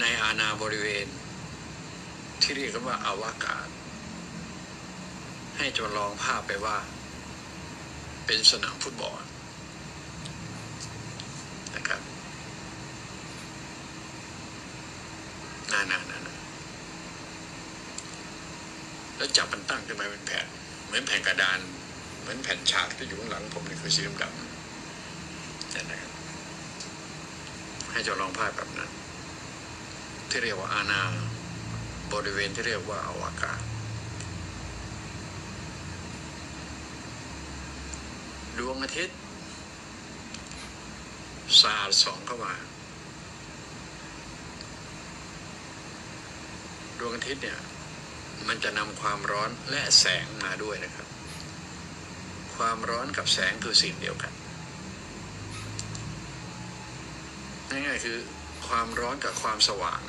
ในอาณาบริเวณ ที่เรียกกันว่าอาวกาศ ให้จำลองภาพไปว่า เป็นสนามฟุตบอลนะครับนานานานาแล้วจับมันตั้งขึ้นมาเป็นแผ่น เหมือนแผ่นกระดาน เหมือนแผ่นฉากที่อยู่ข้างหลังผมนี่คือสีดำๆนั่นนะครับให้จำลองภาพแบบนั้น ที่เรียกว่าอาณาบริเวณที่เรียกว่าอวกาศ ดวงอาทิตย์สาดส่องเข้ามา ดวงอาทิตย์เนี่ย มันจะนำความร้อนและแสงมาด้วยนะครับ ความร้อนกับแสงคือสิ่งเดียวกันง่ายๆคือ ความร้อนกับความสว่าง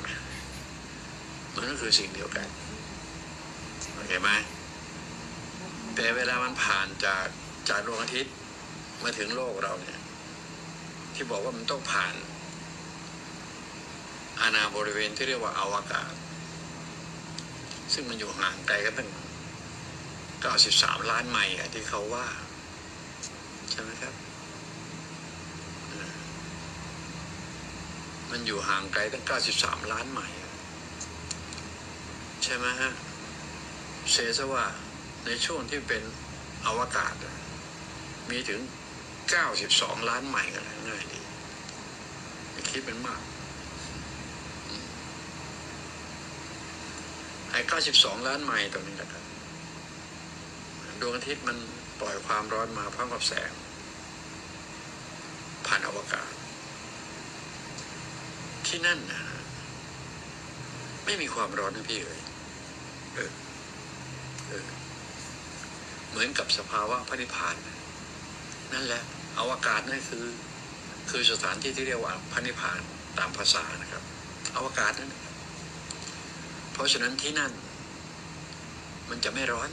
มันก็คือสิ่งเดียวกันโอเคไหมแต่เวลามันผ่านจากจากดวงอาทิตย์มาถึงโลกเราเนี่ย ที่บอกว่ามันต้องผ่าน อาณาบริเวณที่เรียกว่าอาวกาศ ซึ่งมันอยู่ห่างไกลกันตั้ง 93 ล้านไมล์ที่เขาว่า ใช่ไหมครับ มันอยู่ห่างไกลตั้ง 93 ล้านไมล์ใช่ไหมฮะเซซะว่าในช่วงที่เป็นอวกาศ มีถึง 92 ล้านไมล์กันแล้วง่ายดีคิดเป็นมากไอ้92 ล้านไมล์ตรงนี้นะครับดวงอาทิตย์มันปล่อยความร้อนมาพร้อมกับแสงผ่านอวกาศ ที่นั่นนะไม่มีความร้อนนะพี่เอ๋ยเออเออเหมือนกับสภาวะพระนิพพาน นั่นแหละอวกาศนั่นคือ คือสถานที่ที่เรียกว่าพระนิพพานตามภาษานะครับอวกาศนั่นเพราะฉะนั้นที่นั่น มันจะไม่ร้อน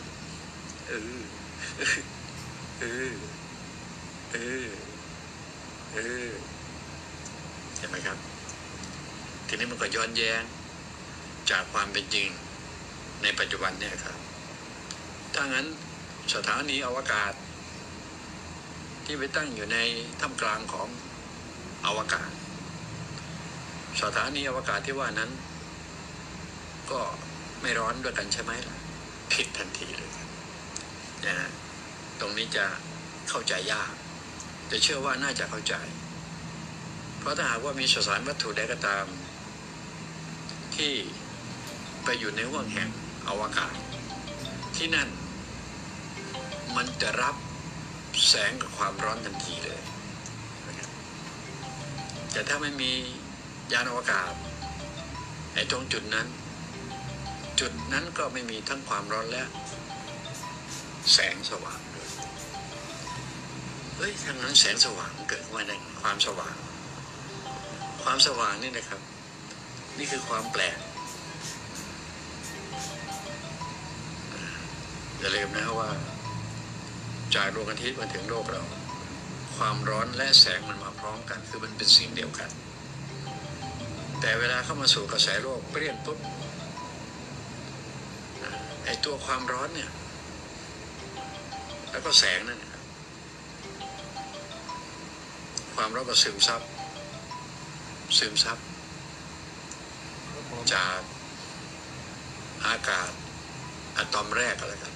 เออเออเออเออเห็นไหมครับ นี้มันก็ย้อนแย้งจากความเป็นจริงในปัจจุบันเนี่ยครับถ้างั้นสถานีอวกาศ ที่ไปตั้งอยู่ในท่ามกลางของอวกาศ สถานีอวกาศที่ว่านั้น ก็ไม่ร้อนด้วยกันใช่ไหมล่ะผิดทันทีเลยนะฮะตรงนี้จะเข้าใจยากแต่เชื่อว่าน่าจะเข้าใจ เพราะถ้าหากว่ามีสสารวัตถุใดก็ตาม ที่ไปอยู่ในห้วงแห่งอวกาศ ที่นั่น มันจะรับแสงกับความร้อนทันทีเลยแต่ถ้าไม่มียานอวกาศไอ้ตรงจุดนั้น จุดนั้นก็ไม่มีทั้งความร้อนและ แสงสว่างด้วยเฮ้ยทางนั้นแสงสว่างเกิดขึ้นมาได้ความสว่าง ความสว่างนี่นะครับ นี่คือความแปลกอย่าลืมนะว่า จากดวงอาทิตย์มาถึงโลกเรา ความร้อนและแสงมันมาพร้อมกัน คือมันเป็นสิ่งเดียวกัน แต่เวลาเข้ามาสู่กระแสโลกเปรี้ยงปุ๊บไอตัวความร้อนเนี่ย แล้วก็แสงนั่นนะครับความร้อนก็ซึมซับซึมซับ จากอากาศอะตอมแรกก็แล้วกัน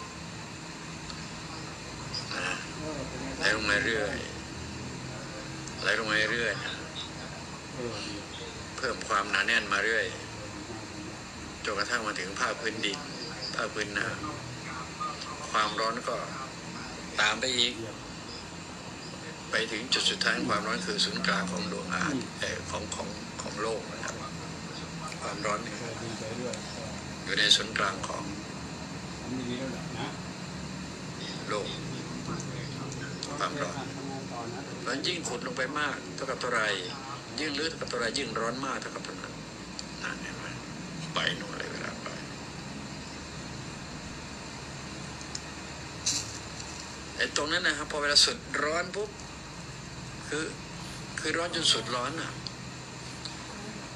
นะไหลลงมาเรื่อยไหลลงมาเรื่อยนะเพิ่มความหนาแน่นมาเรื่อยจนกระทั่งมาถึงภาคพื้นดินภาคพื้นน้ำความร้อนก็ตามไปอีก ไปถึงจุดสุดท้ายความร้อนคือศูนย์กลางของดวงอาทิตย์ของของของโลกนะ ความร้อนอยู่ในศูนย์กลางของโลกความร้อนเพราะยิ่งขุดลงไปมากเท่ากับเท่าไรยิ่งลึกเท่ากับเท่าไรยิ่งร้อนมากเท่ากับเท่านั้นนั่นเห็นไหมไปนู่นเลยเวลาไปไอ้ตรงนั้นนะครับพอเวลาสุดร้อนปุ๊บคือคือร้อนจนสุดร้อนอะ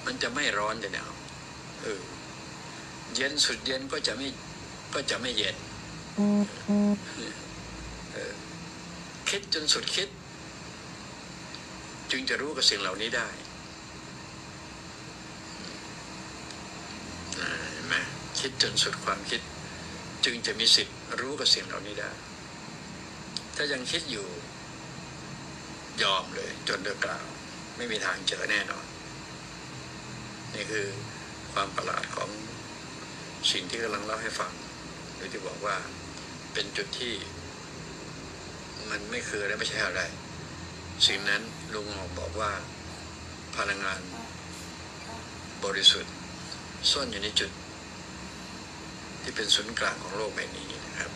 มันจะไม่ร้อนจะหนาว เออเย็นสุดเย็นก็จะไม่ก็จะไม่เย็นเออคิดจนสุดคิด จึงจะรู้กับสิ่งเหล่านี้ได้อ่าเห็นไหมคิดจนสุดความคิด จึงจะมีสิทธิ์รู้กับสิ่งเหล่านี้ได้ ถ้ายังคิดอยู่ ยอมเลย จนเดือกล่าว ไม่มีทางเจอแน่นอน นี่คือ ความประหลาดของสิ่งที่กำลังเล่าให้ฟังโดยที่บอกว่าเป็นจุดที่มันไม่คือและไม่ใช่อะไร สิ่งนั้นลุงออกบอกว่าพลังงานบริสุทธิ์ซ่อนอยู่ในจุด ที่เป็นศูนย์กลางของโลกใบนี้นะครับ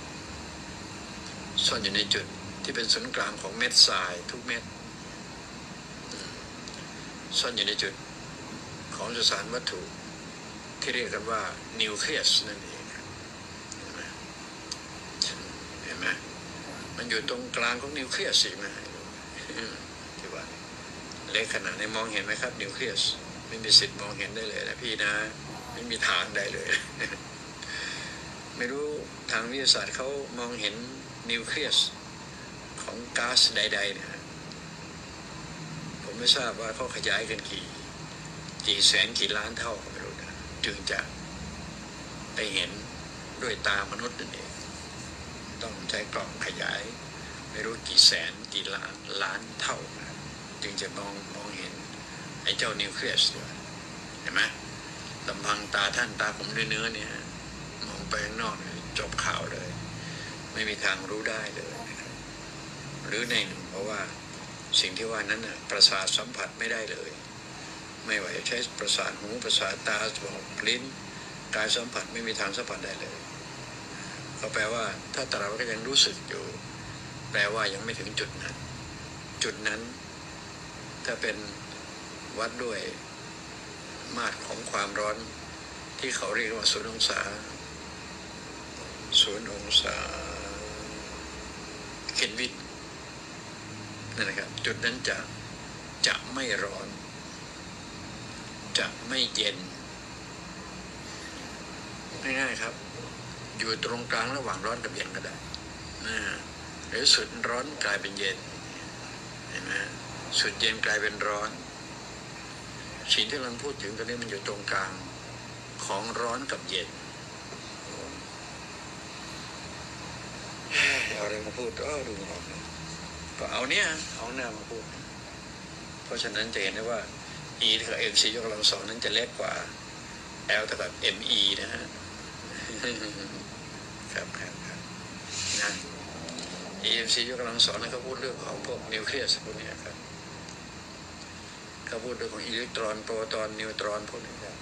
ซ่อนอยู่ในจุดที่เป็นศูนย์กลางของเม็ดทรายทุกเม็ดซ่อนอยู่ในจุดของสสารวัตถุ ที่เรียกกันว่านิวเคลียสนั่นเองเห็นไหมเห็นไหมมันอยู่ตรงกลางของนิวเคลียสสินะที่ว่าเล็กขนาดนี้มองเห็นไหมครับ นิวเคลียสไม่มีสิทธิ์มองเห็นได้เลยนะพี่นะ ไม่มีทางใดเลย ไม่รู้ทางวิทยาศาสตร์เขามองเห็นนิวเคลียสของก๊าซใด ๆ นะผมไม่ทราบว่าเขาขยายกันกี่ กี่แสนกี่ล้านเท่า จึงจะไปเห็นด้วยตามนุษย์นั่นเอง ต้องใช้กล่องขยาย ไม่รู้กี่แสนกี่ล้านล้านเท่า จึงจะมองมองเห็น ไอ้เจ้านิวเคลียสเห็นไหมลำพังตาท่านตาผมเนื้อเนี่ยมองไปข้างนอกจบข่าวเลย ไม่มีทางรู้ได้เลยหรือในหนึ่งเพราะว่าสิ่งที่ว่านั้นน่ะประสาทสัมผัสไม่ได้เลย ไม่ว่าจะใช้ประสาทหูประสาทตาจมูกลิ้นกายสัมผัสไม่มีทางสัมผัสได้เลยก็แปลว่า ถ้าตราบก็ยังรู้สึกอยู่ แปลว่ายังไม่ถึงจุดนั้น จุดนั้น ถ้าเป็นวัดด้วยมาตรของความร้อน ที่เขาเรียกว่าศูนย์องศาศูนย์องศาเคนวิทนั่นนะครับ จุดนั้นจะจะไม่ร้อน จะไม่เย็นง่ายๆครับ อยู่ตรงกลางระหว่างร้อนกับเย็นก็ได้นะหรือสุดร้อนกลายเป็นเย็นเห็นไหมสุดเย็นกลายเป็นร้อนสิ่งที่เราพูดถึงตอนนี้มันอยู่ตรงกลางของร้อนกับเย็นเอาอะไรมาพูดเออดูออกนะก็เอาเนี้ยเอาหน้ามาพูด เพราะฉะนั้นจะเห็นได้ว่า e เท่ากับ mc ยกกำลังสองนั้นจะเล็กกว่า l เท่ากับ me นะฮะครับครับครับนะ EMC ยกกำลังสองนั้นเขาพูดเรื่องของพวกนิวเคลียสพวกนี้ครับเขาพูดเรื่องของอิเล็กตรอนโปรตอนนิวตรอนพวกนี้ครับ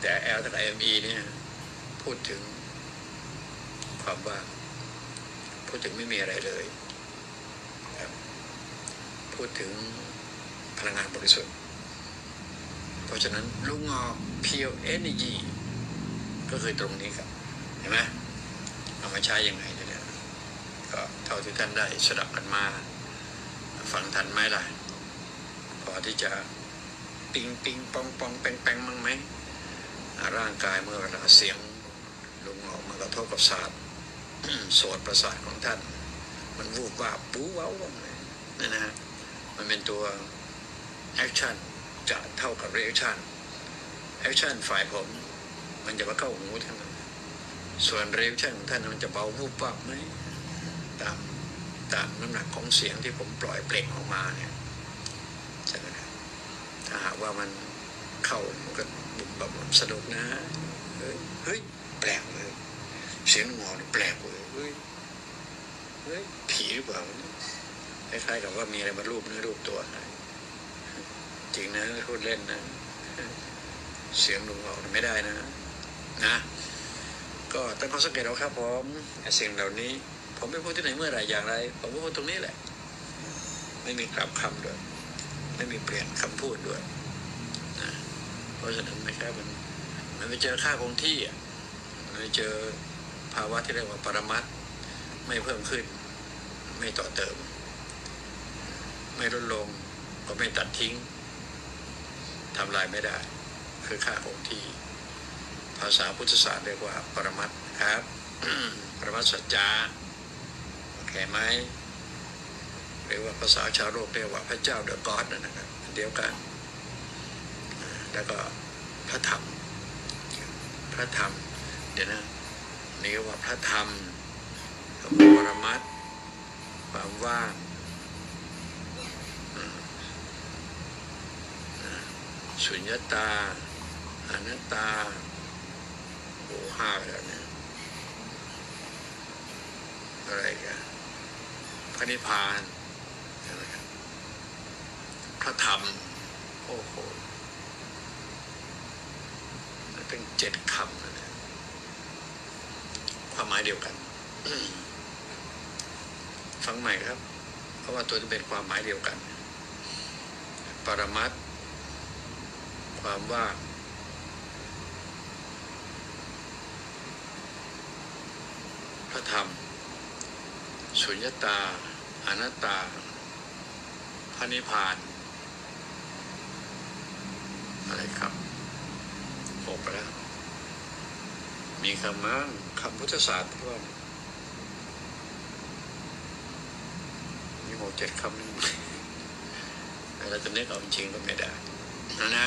แต่ L กับ ME เนี่ย พูดถึงความว่างพูดถึงไม่มีอะไรเลยครับพูดถึง พลังงานบริสุทธิ์ เพราะฉะนั้นลุงงอ pure energy ก็คือตรงนี้ครับ เห็นไหมเอามาใช้ยังไงเนี่ยก็เท่าที่ท่านได้สดับกันมา ฟังทันไหมล่ะ พอที่จะปิงปิงปองปองแปงแปงมั้งไหม ร่างกายเมื่อเวลาเสียงลุงออกมากระทบกับศาสตร์โสตประสาทของท่าน มันวูบวาบปูว้าวบ้างเลยนั่นนะฮะมันเป็นตัว action จะเท่ากับ reaction action ฝ่ายผม มันจะมาเข้าหูท่านส่วน reaction ของท่านมันจะเบาวูบวับไหมตามตามน้ำหนักของเสียงที่ผมปล่อยเปล่งออกมาเนี่ยใช่ไหมครับถ้าหากว่ามันเข้ามันก็บุบแบบสนุกนะเฮ้ยแปลกเลยเสียงหมอนแปลกเลยเฮ้ยเฮ้ยผีหรือเปล่าคล้ายๆกับว่ามีอะไรมารูปเนื้อรูปตัวให้ จริงนะพูดเล่นนะ เสียงลุงออกไม่ได้นะ นะ ก็ตั้งข้อสังเกตเอาครับผมไอ้สิ่งเหล่านี้ ผมไม่พูดที่ไหนเมื่อไหรอย่างไร ผมก็พูดตรงนี้แหละ ไม่มีกลับคำด้วย ไม่มีเปลี่ยนคำพูดด้วยนะเพราะฉะนั้นนะครับมันมันไปเจอค่าคงที่อะมันไปเจอภาวะที่เรียกว่าปรมัตไม่เพิ่มขึ้น ไม่ต่อเติม ไม่ลดลงก็ไม่ตัดทิ้ง ทำลายไม่ได้ คือค่าคงที่ ภาษาพุทธศาสตร์เรียกว่าปรมัตถ์ครับปรมัตสัจจาโอเคไหมหรือว่าภาษาชาวโลกเรียกว่าพระเจ้าเดอะก็อดนะครับเดียวกัน แล้วก็พระธรรม พระธรรม เดี๋ยวนะนี่ว่าพระธรรมกับปรมัตถ์ความว่างอืมอ่า สุญญตาอนัตตาโอ้ห้าแล้วเนี่ยอะไรกันพระนิพพานพระธรรม โอ้โหมันเป็นเจ็ดคำนะเนี่ยความหมายเดียวกัน ฟังใหม่ครับ เพราะว่าตัวจะเป็นความหมายเดียวกัน ปรมัตถ ความว่า พระธรรมสุญญตา อนัตตา พระนิพพาน อะไรครับหกไปแล้ว มีคำมั้งคำพุทธศาสตร์ว่ามีหกเจ็ดคำนึงเราจะนึกเอาจริงก็ไม่ได้นะนะ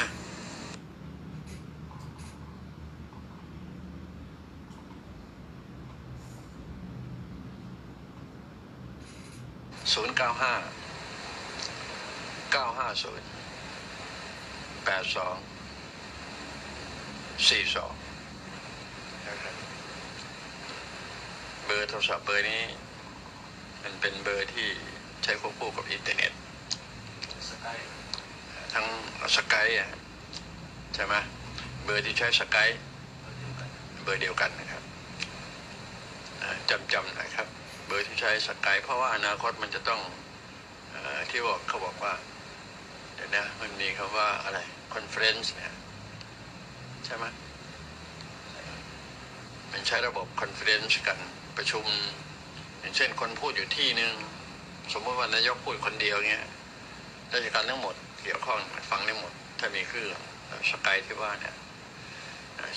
ศูนย์เก้าห้าเก้าห้าศูนย์แปดสองสี่สองนะครับเบอร์โทรศัพท์เบอร์นี้ มันเป็นเบอร์ที่ใช้ควบคู่กับอินเทอร์เน็ต ทั้ง Skype อะใช่ไหมเบอร์ที่ใช้ Skype เบอร์เดียวกันนะครับจำจำหน่อยครับ เบอร์ที่ใช้ Skype เพราะว่าอนาคตมันจะต้องอที่บอกเขาบอกว่าเดี๋ยวนะมันมีคำว่าอะไร conference เนี่ยใช่ไหมมันใช้ระบบ conference กันประชุม อย่างเช่นคนพูดอยู่ที่หนึ่งสมมติว่านายกพูดคนเดียวเงี้ยราชการทั้งหมดเกี่ยวข้องฟังได้หมด ถ้ามีเครื่อง Skype ที่ว่าเนี่ย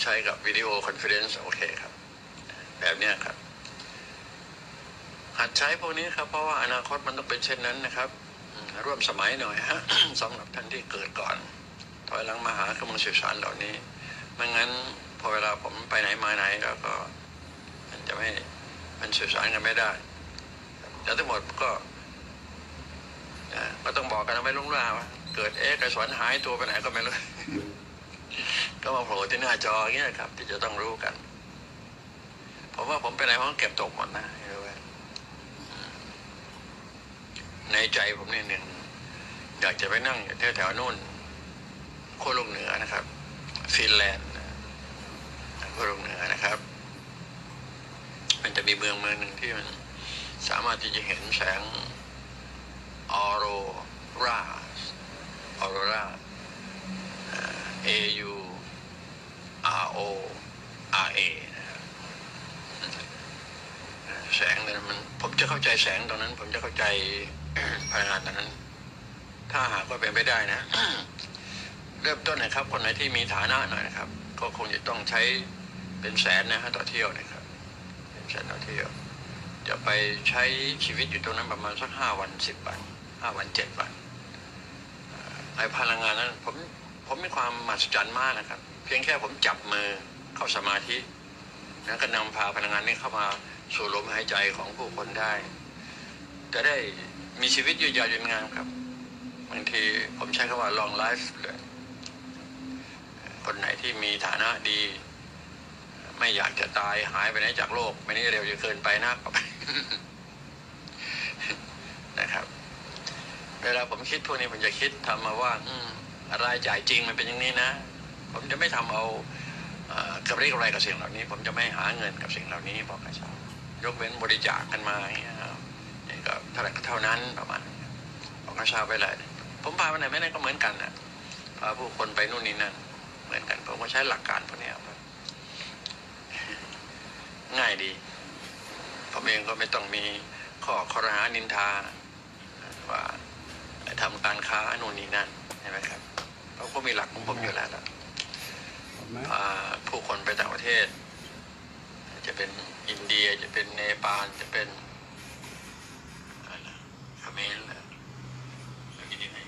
ใช้กับ video conference โอเคครับ แบบเนี้ยครับ หัดใช้พวกนี้ครับ เพราะว่าอนาคตมันต้องเป็นเช่นนั้นนะครับ ร่วมสมัยหน่อยฮะสำหรับท่านที่เกิดก่อน ถอยหลังมาหาเครื่องมือสื่อสารเหล่านี้ไม่งั้นพอเวลาผมไปไหนมาไหนแล้วก็ มันจะไม่มันสื่อสารกันไม่ได้แต่ทั้งหมดก็ก็ต้องบอกกันไม่ลุ่งล่าว่าเกิดเอ๊ะกระสวนหายตัวไปไหนก็ไม่รู้ก็มาโผล่ที่หน้าจอเงี้ยครับ ที่จะต้องรู้กันผมว่าผมไปไหนผมเก็บตกหมดนะให้รู้ไว้อืม ในใจผมเนี่ยหนึ่งอยากจะไปนั่งอยู่แถวๆนู่นขั้วโลกเหนือนะครับ ฟินแลนด์นะขั้วโลกเหนือนะครับ มันจะมีเมืองเมืองหนึ่งที่มันสามารถที่จะเห็นแสงออโรราออโรรา A U R O R A นะครับแสงเนี่ยมันผมจะเข้าใจแสงตรงนั้น ผมจะเข้าใจ พลังงานตรงนั้น ถ้าหากว่าเป็นไปได้นะ เริ่มต้นนะครับ คนไหนที่มีฐานะหน่อยนะครับ ก็คงจะต้องใช้เป็นแสนนะฮะต่อเที่ยวนะครับ เป็นแสนต่อเที่ยว จะไปใช้ชีวิตอยู่ตรงนั้นประมาณสักห้าวันสิบวันห้าวันเจ็ดวันไอ้พลังงานนั้นผมผมมีความมหัศจรรย์มากนะครับ เพียงแค่ผมจับมือเข้าสมาธิแล้วก็นำพาพลังงานนี้เข้ามาสู่ลมหายใจของผู้คนได้ จะได้ มีชีวิตอยืนยาวยืนงามครับบางทีผมใช้คำว่า long life เลยคนไหนที่มีฐานะดี ไม่อยากจะตายหายไปไหนจากโลก ไม่นี้เร็วจะเกินไปนักนะครับ เวลาผมคิดพวกนี้ผมจะคิดทำมาว่าอืมรายจ่ายจริงมันเป็นอย่างนี้นะ ผมจะไม่ทำเอาเอ่อกำไรกำไรกับสิ่งเหล่านี้ ผมจะไม่หาเงินกับสิ่งเหล่านี้บอกให้ชาวยกเว้นบริจาคกันมาอย่างเงี้ย ท่าไหร่ก็เท่านั้นประมาณนั้นบอกให้ชาวไปเลยผมพาไปไหนไม่ได้ก็เหมือนกันนะพาผู้คนไปนู่นนี่นั่นเหมือนกันผมก็ใช้หลักการพวกนี้ครับง่ายดีผมเองก็ไม่ต้องมีข้อคอรหานินทาว่าทำการค้าโน่นนี่นั่นใช่ไหมครับเราก็มีหลักของผมอยู่แล้วล่ะเห็นไหมพาผู้คนไปต่างประเทศ จะเป็นอินเดียจะเป็นเนปาลจะเป็นอะไรนะ เขมรแหละแล้วกินยังไง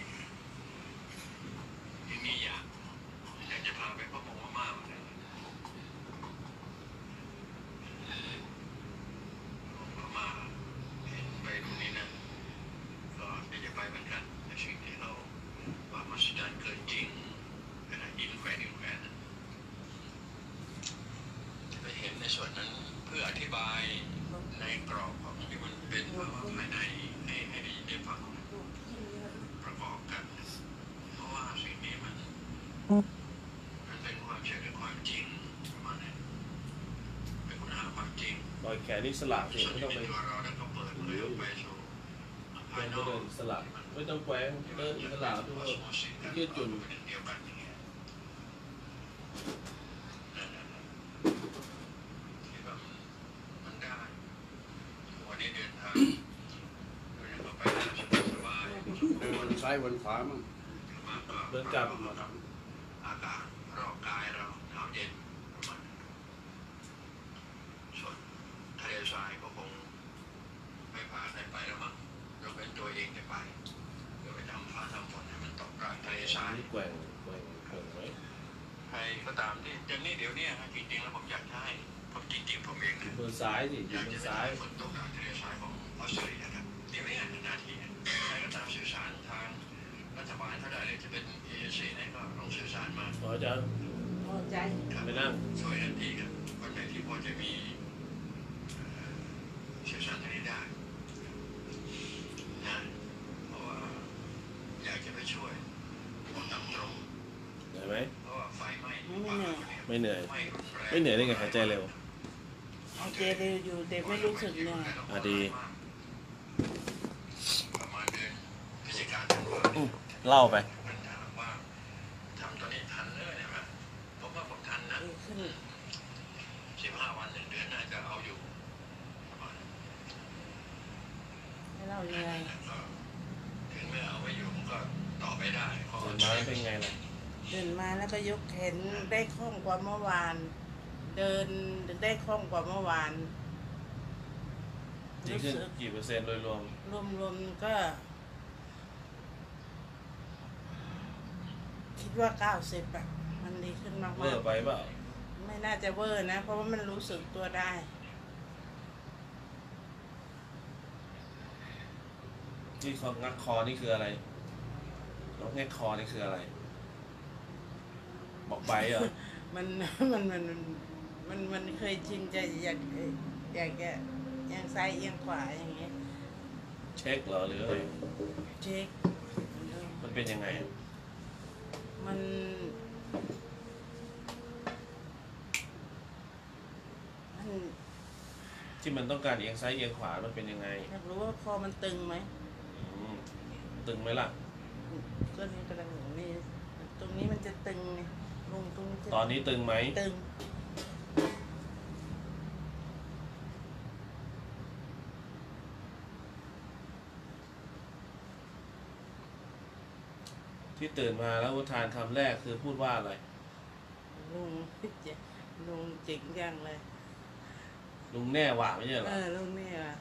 ยังมีอยากอยากจะพาไปพระมงพม่าเหมือนกันพม่าเห็นไปตรงนี้นะก็อยากจะไปเหมือนกันในสิ่งที่เราว่ามัศจรรย์เกินจริงขณะอินแขวนอินแขวนนะ ไปเห็นในส่วนนั้นเพื่ออธิบายในกรอบของที่มันเป็นภาวะภายในให้ให้ได้ยินได้ฟังประกอบกัน เพราะว่าสิ่งนี้มันมันเป็นความเชื่อเป็นความจริงประมาณนั้นเป็นคุณหาความจริง ปล่ อยแขนอิสระสิส่วนไม่ที่ต้องเป็ไปนตัวเราแล้วก็เปิดเผยออกไปสู่ภายนไม่อกเดินอิสระไม่ต้องแขวงเดินอิสระทุกคนยืดหยุ่นเป็นเดียวกันอย่างเงี้ยนั่นๆๆคิดว่ามันมันได้วันนี้เดินทางเดินเข้าไปได้สบายๆเดินวันซ้ายวันขวามั่งมากก็เดินกลับอากาศรอบกายเราหนาวเย็นประมาณนั้นส่วนทะเลทรายก็คงไม่พาใครไปแล้วมั้งยก เป็นตัวเองจะไปเดี๋ยวไปทำฟ้าทำฝนให้มันตกกลางทะเลทรายนี่แกว่งแกว่งแกว่งไว้ใครก็ตามที่อย่างนี้เดี๋ยวเนี้จริงๆแล้วผมอยากจะให้ผมจริงๆผมเองนะมือซ้ายสิออยู่ยากมืจะอไปซ้ายฝนตกทางทะเลทรายของออสเตรเลียครับเดี๋ยวนี้นาทีเนี่ยใครก็ตามสื่อสารทางรัฐบาลเท่าไหร่เลยจะเป็นเอเจนไหนก็ลองสื่อสารมาขอจะพอใจครับ ไปนั่งช่วยทันทีครับคนไหนที่พอจะมีเอ่อสื่อสารทางนี้ได้นะเพราะว่าอยากจะไปช่วยบอกตามตรง เหนื่อยไหม เพราะว่าไฟไหม้ ไม่เหนื่อยไหม้รุนแรงไม่เหนื่อยได้ไงหายใจเร็วเอาเจเร็วอยู่แต่ไม่รู้สึกเหนื่อยอะดีประมาณเดือนพฤศจิกายนอืมเล่าไปมันถามว่าทำตอนนี้ทันเลยใช่ไหมผมว่าผมทันนะดีขึ้นสิบห้าวันหนึ่งเดือนน่าจะเอาอยู่ประมาณนั้นให้เราเหนื่อยก็ถึงแม้เอาไว้อยู่ผมก็ต่อไปได้เพราะ ตื่นมาแล้วเป็นไงล่ะ ตื่นมาแล้วก็ยกแขนได้คล่องกว่าเมื่อวาน เดินได้คล่องกว่าเมื่อวานดีรู้ขึ้นสึกกี่เปอร์เซ็นต์โดยรวม รวมๆก็ คิดว่าเก้าสิบอะมันดีขึ้นมากเวอร์ไปเปล่าๆไม่น่าจะเวอร์นะ เพราะว่ามันรู้สึกตัวได้ที่คองักคอนี่คืออะไรน้องแง่คอนี่คืออะไร บอกใบเหรอมันมันมันมันมันมันเคยชินจะอยากอยากจะเอียงซ้ายเอียงขวาอย่างเงี้ยเช็คเหรอหรืออะไรเช็คมันเป็นยังไง มัน มันที่มันต้องการเอียงซ้ายเอียงขวา มันเป็นยังไงอยากรู้ว่าคอมันตึงไหมอืมตึงไหมล่ะก็นี่กำลังอย่างนี้ตรงนี้มันจะตึงไง ลงตรงนี้จะตอนนี้ตึงไหม ตึงที่ตื่นมาแล้วอุทานคำแรกคือพูดว่าอะไร ลุงเจ๋งลุงเจ๋งจังเลยลุงแน่หว่าไม่ใช่เหรเอออลุงเนี่ยล่ะ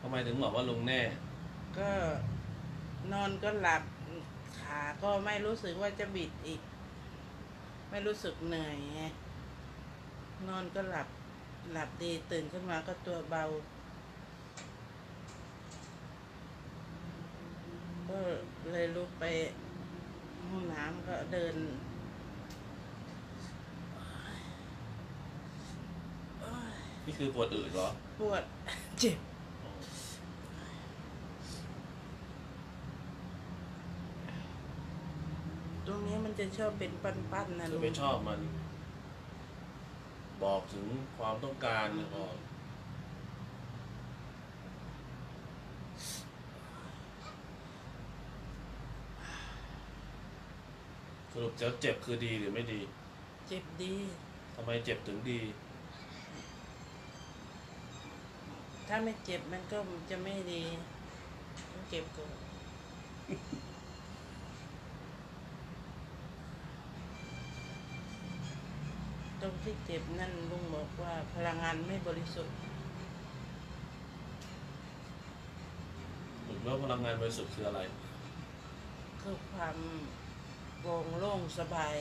ทำไมถึงบอกว่าลุงแน่ ก็นอนก็หลับขาก็ไม่รู้สึกว่าจะบิดอีก ไม่รู้สึกเหนื่อยไงนอนก็หลับหลับดีตื่นขึ้นมาก็ตัวเบา ก็เลยลุกไปห้องน้ำก็เดินโอ๊ยนี่คือปวดอืดเหรอ ปวดเจ็บ ตรงนี้ มันจะชอบเป็นปั้นๆนะจะลุงไม่ชอบมัน บอกถึงความต้องการก่อนสรุปจะเจ็บคือดีหรือไม่ดี เจ็บดีทำไมเจ็บถึงดี ถ้าไม่เจ็บมันก็จะไม่ดีต้องเจ็บก่อน รงที่เจ็บนั่นลุงบอกว่าพลังงานไม่บริสุทธิ์แล้วพลังงานบริสุทธิ์คืออะไร คือความโปร่งโล่งสบาย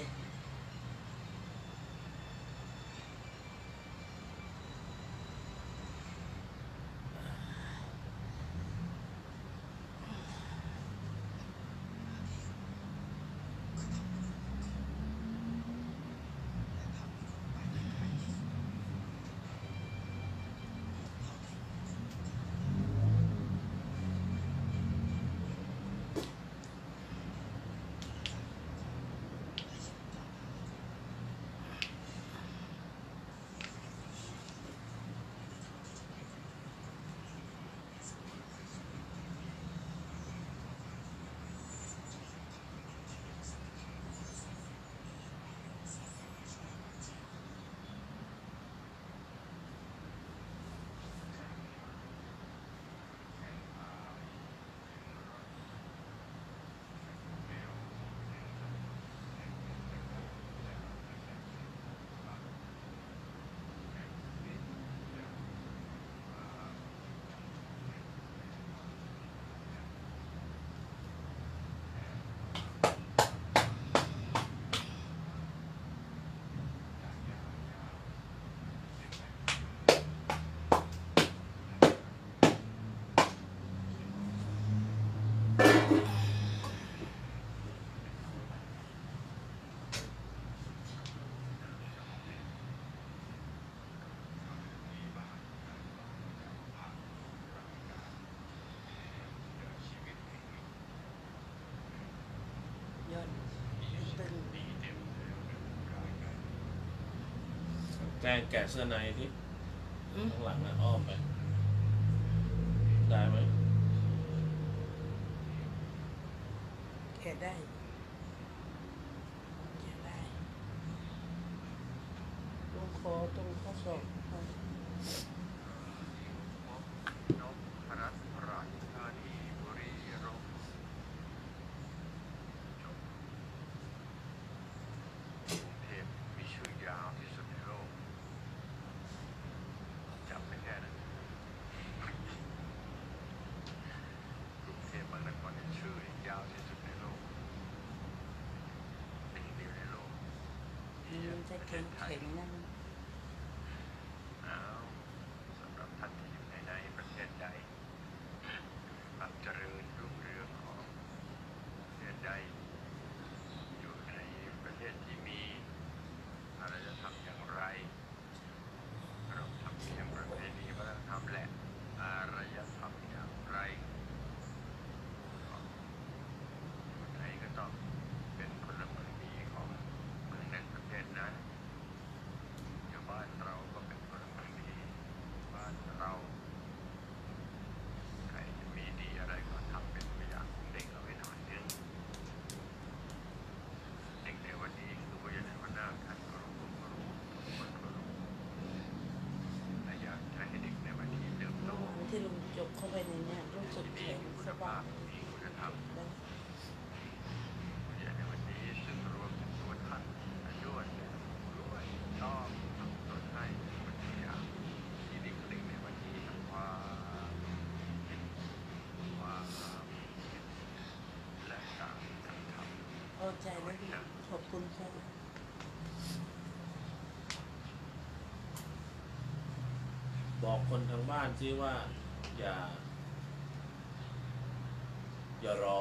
แกงแกะเสื้อในที่อืมข้างหลังนะอ้อมไป ได้ไหม แกะได้แกะได้ตรงคอตรงข้อศอกค่ะ นพรัตน์ราชธานีบุรีรัมย์จบกรุงเทพมีชื่อยาวที่สุดในโลกจำไม่แค่นั้นกรุงเทพมหานครเนี่ยชื่อยาวที่สุดในโลกหนึ่งเดียวในโลกที่ มันจะ ประเท แข็ง ศไทย แข็งๆนั่น อ้าวสำหรับท่านที่อยู่ในในประเทศใดความเจริญรุ่งเรืองของประเทศใด อยู่ในประเทศที่มีอารยธรรมอย่างไร เราทำเพียงประเพณีวัฒนธรรมและอารยธรรมอย่างไรก็อยู่ไหนก็ต้องเป็นพลเมืองดีของเมืองนั้นประเทศนั้น อยู่บ้านเราก็เป็นพลเมืองดีบ้านเราใครจะมีดีอะไรก็ทำเป็นตัวอย่างของเด็กเอาไว้หน่อยนึงเด็กในวันนี้คือว่าจะในวันหน้าท่านก็รู้ผมก็รู้ทุกคนก็รู้และอยากจะให้เด็กในวันนี้เติบโต ที่ลุงจบเข้าไปในเนี้ยรู้สึก ที่มี แข็ง คุ ส ณภา บา พ ย มีคุณธรรม ได้ อย่างในวันนี้ซึ่งรวมถึงตัวท่านด้วยด้วยชอบทำตนให้เป็นตัวอย่างที่เด็กๆในวันนี้ทำความความและการกระทำ พอ ใจแล้วดีขอบคุณค่ะบอกคนทางบ้านซิว่า อย่า อย่ารอ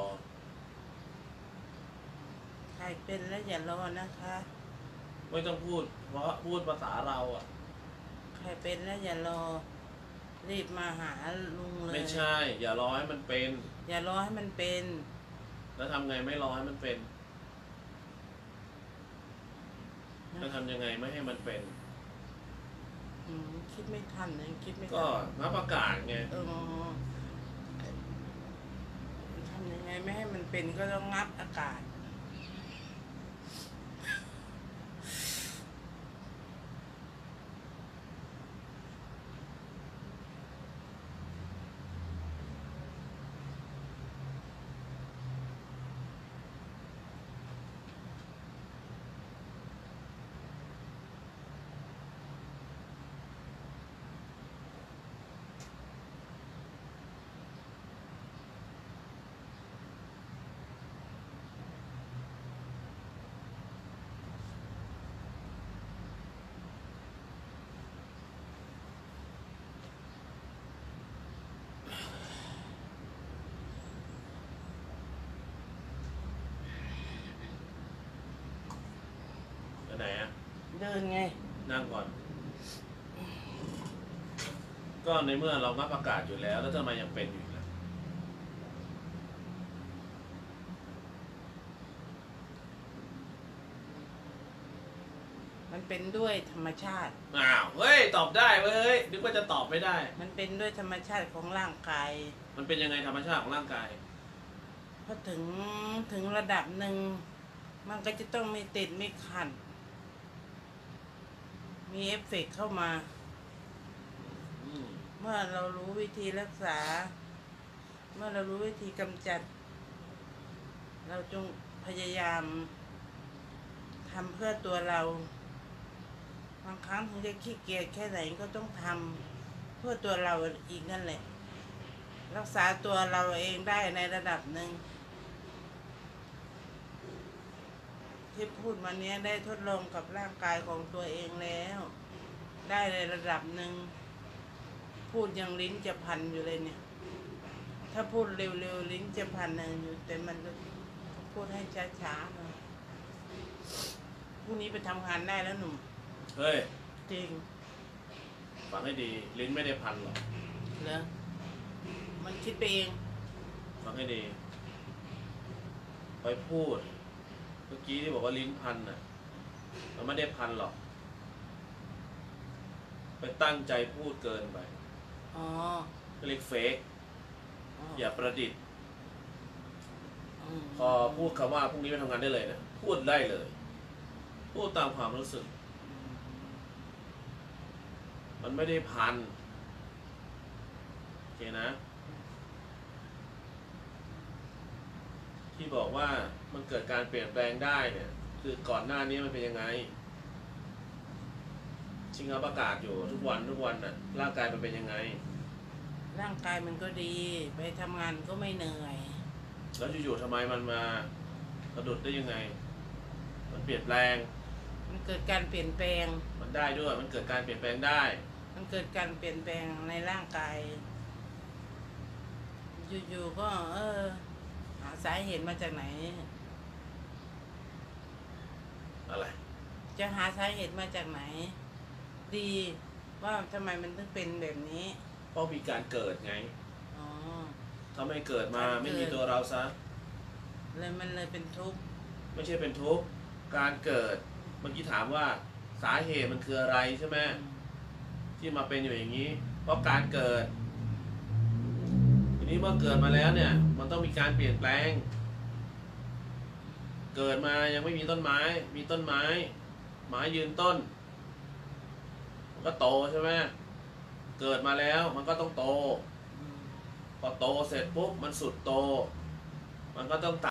ใครเป็นแล้วอย่ารอนะคะ ไม่ต้องพูด เพราะพูดภาษาเราอะ ใครเป็นแล้วอย่ารอ รีบมาหาลุงเลยไม่ใช่ อย่ารอให้มันเป็น อย่ารอให้มันเป็น แล้วทำไงไม่รอให้มันเป็น แล้วทำยังไงไม่ให้มันเป็น อืมคิดไม่ทันเลยคิดไม่ทัก็นับประกาศไงเออทำยังไงไม่ให้มันเป็นก็ต้องงับอากาศ เดินไง นั่งก่อน ก็ในเมื่อเรางับอากาศอยู่แล้ว แล้วทำไมยังเป็นอยู่อีกล่ะมันเป็นด้วยธรรมชาติ อ้าวเฮ้ย ตอบได้เว้ยนึกว่าจะตอบไม่ได้ มันเป็นด้วยธรรมชาติของร่างกาย มันเป็นยังไงธรรมชาติของร่างกาย พอถึงถึงระดับหนึ่ง มันก็จะต้องมีติดมีขัน มีเอฟเฟกต์เข้ามา เมื่อเรารู้วิธีรักษา เมื่อเรารู้วิธีกำจัด เราจงพยายามทำเพื่อตัวเราบางครั้งถึงจะขี้เกียจแค่ไหนก็ต้องทำเพื่อตัวเราอีกนั่นแหละ รักษาตัวเราเองได้ในระดับหนึ่ง ที่พูดมาเนี้ยได้ทดลองกับร่างกายของตัวเองแล้ว ได้ในระดับหนึ่ง พูดยังลิ้นจะพันอยู่เลยเนี่ย ถ้าพูดเร็วๆลิ้นจะพันนะอยู่แต่มันก็พูดให้ช้าๆหน่อยพรุ่งนี้ไปทำงานได้แล้วหนุ่ม เฮ้ย จริงฟังให้ดีลิ้นไม่ได้พันหรอกเหรอมันคิดไปเองฟังให้ดี ไปพูด เมื่อกี้ที่บอกว่าลิ้นพันน่ะ มันไม่ได้พันหรอก ไปตั้งใจพูดเกินไปอ๋อก็เรียกเฟกอ๋ออย่าประดิษฐ์มพอพูดคำว่าพรุ่งนี้ไปทำงานได้เลยเนี่ยพูดได้เลย พูดตามความรู้สึก มันไม่ได้พันโอเคนะ ที่บอกว่า มันเกิดการเปลี่ยนแปลงได้เนี่ย คือก่อนหน้านี้มันเป็นยังไง ชิงเอาประกาศอยู่ทุกวันทุกวันน่ะ ร่างกายมันเป็นยังไง ร่างกายมันก็ดี ไปทำงานก็ไม่เหนื่อย แล้วอยู่ๆทำไมมันมาสะดุดได้ยังไง มันเปลี่ยนแปลง มันเกิดการเปลี่ยนแปลง มันได้ด้วย มันเกิดการเปลี่ยนแปลงได้ มันเกิดการเปลี่ยนแปลงในร่างกาย อยู่ๆก็ เออ หาสาเหตุมาจากไหน อะไร จะหาสาเหตุมาจากไหน ดีว่าทำไมมันถึงเป็นแบบนี้ เพราะมีการเกิดไง อ๋อ ถ้าไม่เกิดมาการเกิด ไม่มีตัวเราซะ เลยมันเลยเป็นทุกข์ไม่ใช่เป็นทุกข์ การเกิด เมื่อกี้ถามว่าสาเหตุมันคืออะไรใช่ไหมที่มาเป็นอยู่อย่างนี้ เพราะการเกิด ทีนี้เมื่อเกิดมาแล้วเนี่ย มันต้องมีการเปลี่ยนแปลง เกิดมายังไม่มีต้นไม้ มีต้นไม้ไม้ยืนต้น มันก็โตใช่ไหมเกิดมาแล้วมันก็ต้องโต พอโตเสร็จปุ๊บมันสุดโต มันก็ต้อง